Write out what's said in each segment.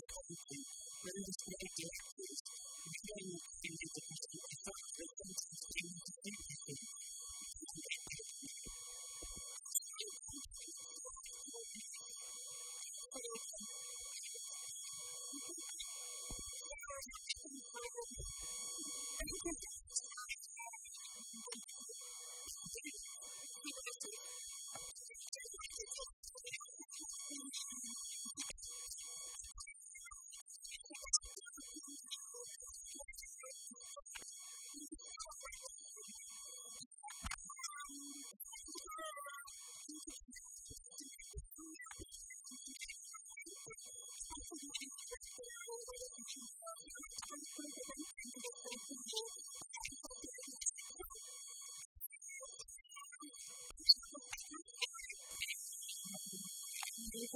何ですか?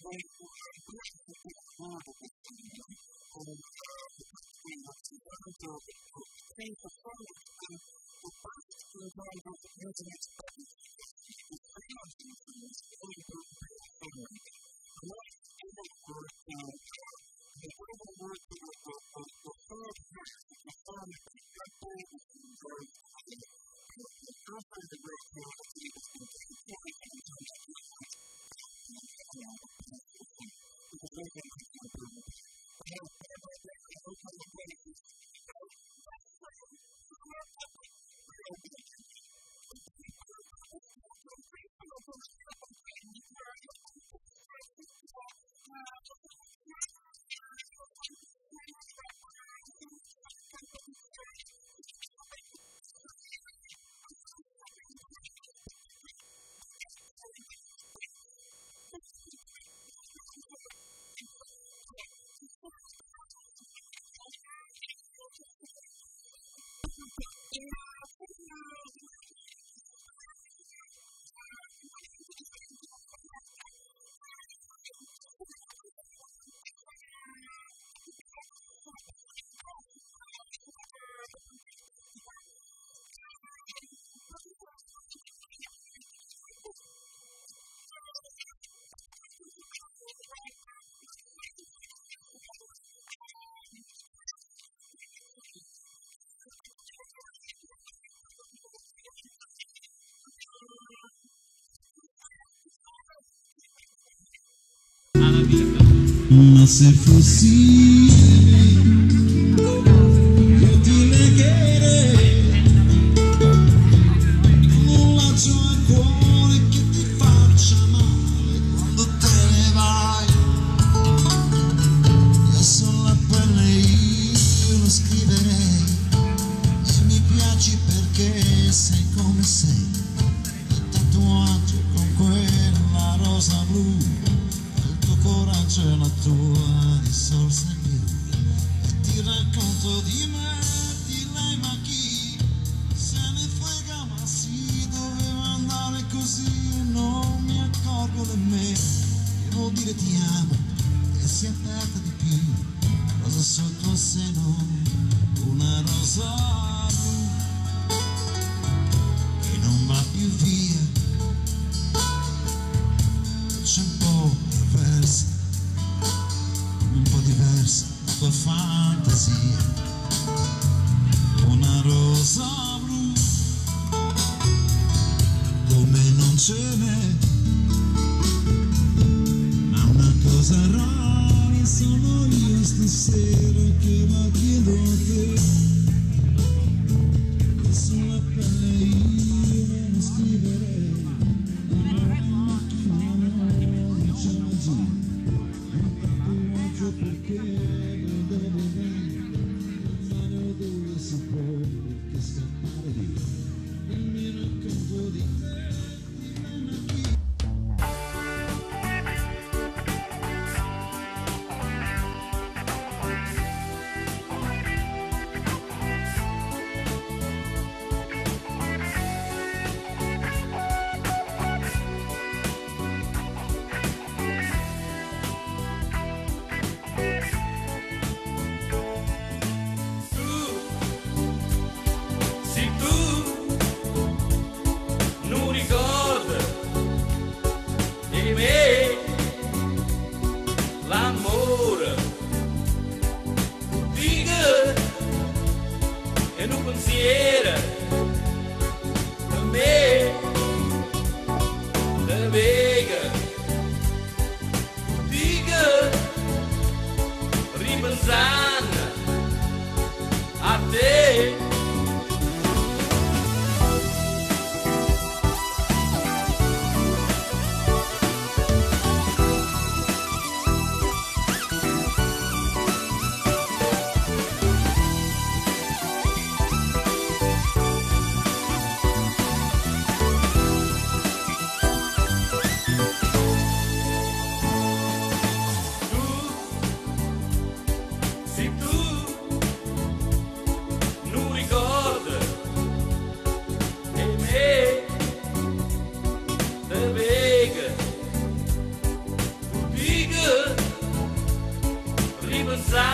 そういう、そういう、そういう、そういう、そういう、Ma se fossi io ti negherei un laccio al cuore che ti faccia male quando te ne vai. E sulla pelle io lo scriverei. E mi piaci perché sei come sei il tatuaggio con quella rosa blu. Il tuo coraggio e la tua dire ti amo e si è aperta di più. Rosa sotto il seno una rosa blu che non va più via. C'è un po' perversa un po' diversa la tua fantasia. Una rosa blu come non ce n'è Sarau e São Lourenço do Cerro que bateu. sorry